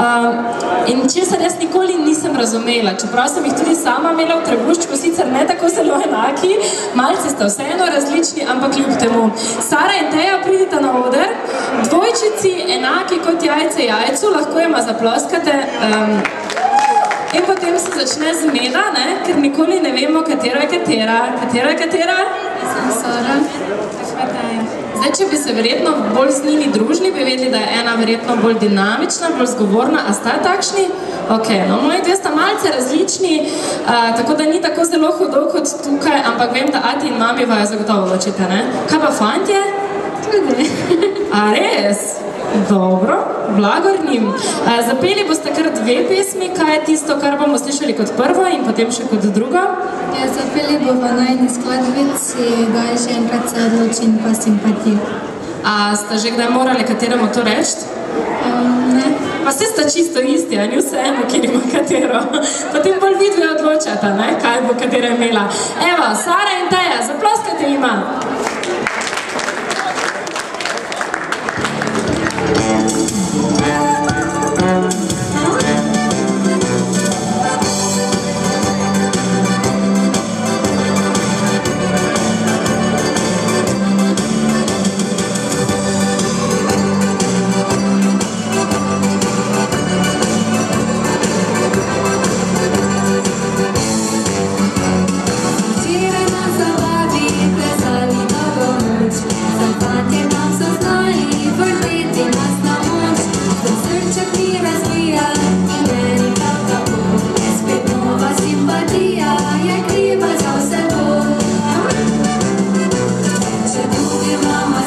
Um, in česar jaz nikoli nisem razumela, čeprav sem jih tudi sama imela v trebuščku, sicer ne tako zelo enaki, malce sta vseeno različni, ampak kljub temu. Sara in Teja pridite na oder, dvojčici enaki kot jajce jajcu, lahko jima zaploskate. Um, in potem se začne zmeda, ne? ker nikoli ne vemo, katera je katera. Katera je katera? Sem Sara. Zdaj, če bi se verjetno bolj z njimi družili, bi vedeli, da je ena verjetno bolj dinamična, bolj zgovorna, a sta takšni? Ok, no, moji dve sta malce različni, uh, tako da ni tako zelo hudo kot tukaj, ampak vem, da ati in mami vaju zagotovo ločite, ne? Kaj pa fantje? Tudi. A res? Dobro, blagor njim. Uh, zapeli boste kar dve pesmi, kaj je tisto, kar bomo slišali kot prvo in potem še kot drugo? Ja, zapeli bomo najni skladbici, da je še enkrat se odločim pa simpatijo. A ste že kdaj morali kateremu to reči? Um, ne. Pa vse sta čisto isti, a ni vseeno, kjer ima katero. Potem bolj vidve odločata, ne, kaj bo katera imela. Evo, Sara in Teja, zaploskajte jima. Če